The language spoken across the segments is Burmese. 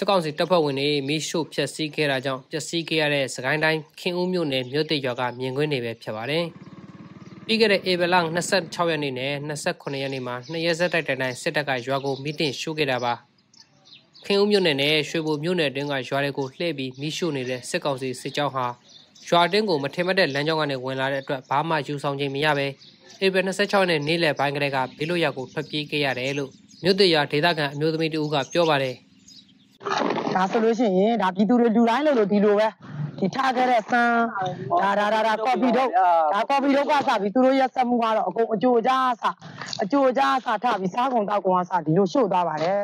စစ်ကောင်စီတပ်ဖွဲ့ဝင်တွေမိရှို့ဖျက်ဆီးခဲ့တာကြောင့်ပျက်စီးခဲ့ရတဲ့စကိုင်းတိုင်းခင်ဦးမြို့နယ်မြို့တရွာကမြင်ကွင်းတွေပဲဖြစ်ပါတယ်။ပြီးခဲ့တဲ့ဧပြီလ26ရက်နေ့နဲ့28ရက်နေ့မှာနှစ်ရက်ဆက်တိုက်တိုင်တိုင်စစ်တပ်ကရွာကိုမိတင်ရှို့ခဲ့တာပါ။ခင်ဦးမြို့နယ်နဲ့ရွှေဘိုမြို့နယ်တွင်းကရွာတွေကိုလှည့်ပြီးမိရှို့နေတဲ့စစ်ကောင်စီစစ်ကြောင်းဟာရွာတင်းကိုမထင်မှတ်တဲ့လမ်းကြောင်းကနေဝင်လာတဲ့အတွက်ဘာမှယူဆောင်ခြင်းမရပဲဧပြီ26ရက်နေ့နေ့လယ်ပိုင်းကလေးကဘေးလွတ်ရာကိုထွက်ပြေးခဲ့ရတယ်လို့မြို့တရွာဒေသခံအမျိုးသမီးတဦးကပြောပါတယ်။ ဒါဆိုလို့ရှိရင်ဒါပြည်သူတွေလူတိုင်းလို့လို့ဒီလိုပဲဒီထားခဲ့တဲ့စမ်းဒါဒါဒါဒါကော်ပီတော့ဒါကော်ပီတော့ကစပြီးသူတို့ရက်ဆက်မှုကတော့အကုန်အကြိုကြားအစအကြိုကြားအစထပြီးစားကုန်တောက်ကုန်အစဒီလိုရှို့သွားပါတယ်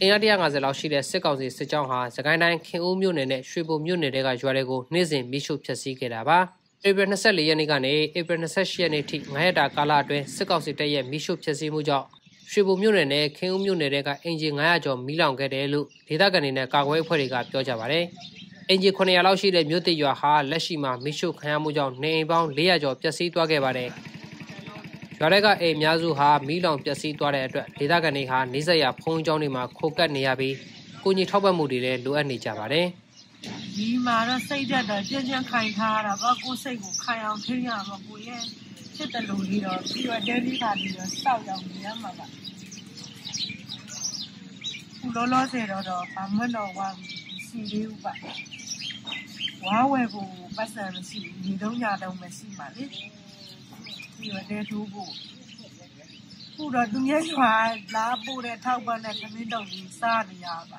အင်အား150လောက်ရှိတဲ့စစ်ကောင်စီစစ်ကြောင်းဟာစကိုင်းတိုင်းခင်ဦးမြို့နယ်နဲ့ရွှေဘုံမြို့နယ်တွေကရွာတွေကိုနေ့စဉ်မိရှုဖျက်ဆီးခဲ့တာပါဧပြီ24ရက်နေ့ကနေဧပြီ28ရက်နေ့ထိ9ရက်တာကာလအတွင်းစစ်ကောင်စီတပ်ရဲ့မိရှုဖျက်ဆီးမှုကြောင့် ရွှေဘုံမြို့နယ်နဲ့ခင်ဦးမြို့နယ်တွေကအင်ဂျင်900ကျော်မီးလောင်ခဲ့တယ်လို့ဒေသခံတွေနဲ့ကာကွယ်အဖွဲ့တွေကပြောကြပါတယ်အင်ဂျင်900လောက်ရှိတဲ့မြို့တရွာဟာလက်ရှိမှာမိရှုခံရမှုကြောင့်နေအိမ်ပေါင်း400ကျော်ပျက်စီးသွားခဲ့ပါတယ်ရွာတွေကအိမ်အများစုဟာမီးလောင်ပျက်စီးသွားတဲ့အတွက်ဒေသခံတွေဟာနေဆက်ရဖုံးကျောင်းတွေမှာခိုကပ်နေရပြီးကိုကြီးထောက်ပံ့မှုတွေလည်းလိုအပ်နေကြပါတယ်။ဒီမှာတော့စိတ်ဓာတ်တော့ကြင်ကြင်ခိုင်ထားတာပေါ့ကိုယ်စိတ်ကိုခိုင်အောင်ထိန်းရမှာကိုရဲ့ ဖြစ်တယ်လို့ပြီးတော့ပြီးတော့ဒဲလီခါပြီးတော့စောက်ရောက်နေရမှာပါခုလောလောဆယ်တော့တော့ဘာမှတော့ဝါစီလေးဥပါဝါဝဲကိုပတ်စံမရှိဘူးဒီတော့ညတော့မရှိပါလေပြီးတော့ဒဲထိုးဖို့ခုတော့သူများရွာလာပို့တဲ့ထောက်ပံ့တဲ့သမင်းတော့ကြီးစားနေရပါ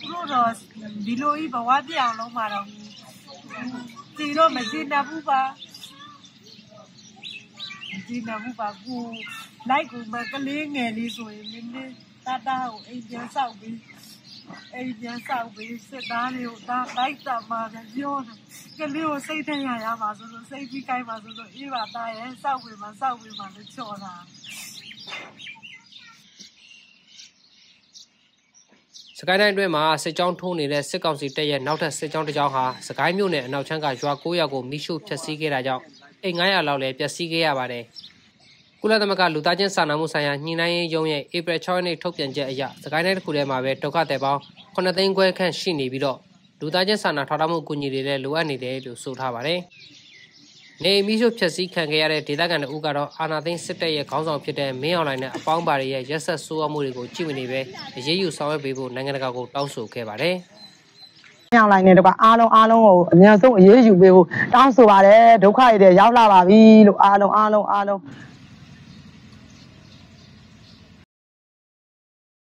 သူတို့တော့ဒီလိုကြီးဘဝပြအောင်လုံးမှာတော့ ဒီတော့မရှိတတ်ဘူးပါဒီနဘူးပါကူလိုက်ကူမကလေးငယ်လေးဆိုရင်နင်းနေတတာကိုအိမ်ပြန်ဆောက်ပြီးအိမ်ပြန်ဆောက်ပြီးစစ်သားလေးကိုဒါလိုက်တာမှာပြောတယ်ကလေးကိုစိတ်ထရရမှာဆိုလို့စိတ်ကြီးကိုင်းမှာဆိုလို့အေးပါသားရဲ့ဆောက်ပြီးမှဆောက်ပြီးမှလည်းချော်တာ စကိုင်းတိုင်းအတွင်းမှာစစ်ကြောင်းထိုးနေတဲ့စစ်ကောင်စီတပ်ရဲ့နောက်ထပ်စစ်ကြောင်းတစ်ကြောင်းဟာစကိုင်းမြို့နယ်အနောက်ချမ်းကရွာ900ကိုမိရှုဖျက်ဆီးခဲ့တာကြောင့်အိမ်900လောက်လည်းပျက်စီးခဲ့ရပါတယ်။ကုလသမဂ္ဂလူသားချင်းစာနာမှုဆိုင်ရာညှိနှိုင်းရေးရုံးရဲ့ဧပြီ6ရက်နေ့ထုတ်ပြန်ချက်အရစကိုင်းတိုင်းတစ်ခုထဲမှာပဲဒုက္ခသည်ပေါင်း9သိန်းခွဲခန့်ရှိနေပြီးတော့လူသားချင်းစာနာထောက်ထားမှုအကူအညီတွေလည်းလိုအပ်နေတယ်လို့ဆိုထားပါတယ်။ နေမီးရှို့ဖျက်ဆီးခံခဲ့ရတဲ့ဒေသခံတို့ကတော့အာနာသိန်းစစ်တပ်ရဲ့ခေါင်းဆောင်ဖြစ်တဲ့မင်းအောင်လှိုင်နဲ့အပေါင်းပါတွေရဲ့ရက်ဆက်ဆိုးရမှုတွေကိုကြည့်မနေပဲအရေးယူဆောင်ရွက်ပေးဖို့နိုင်ငံတကာကိုတောင်းဆိုခဲ့ပါတယ်။ညောင်လိုက်နေတော့ကအားလုံးအားလုံးကိုအများဆုံးအရေးယူပေးဖို့တောင်းဆိုပါတယ်ဒုက္ခရည်တွေရောက်လာပါပြီလို့အားလုံးအားလုံးအားလုံး